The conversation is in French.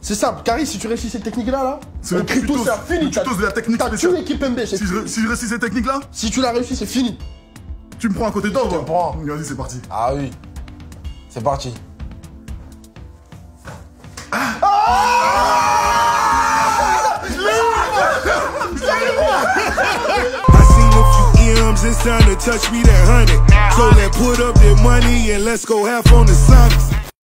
C'est simple, Carrie, si tu réussis cette technique-là, là, le c'est fini. Tu de la technique T'as tué l'équipe MB, c'est Si je, si je réussis cette technique-là, Si tu l'as réussi, c'est fini. tu me prends à côté d'or, te prends. Vas-y, c'est parti. Ah oui. C'est parti. I it's time to touch me that hundred. So let's put up that money and let's go half on the Sonics.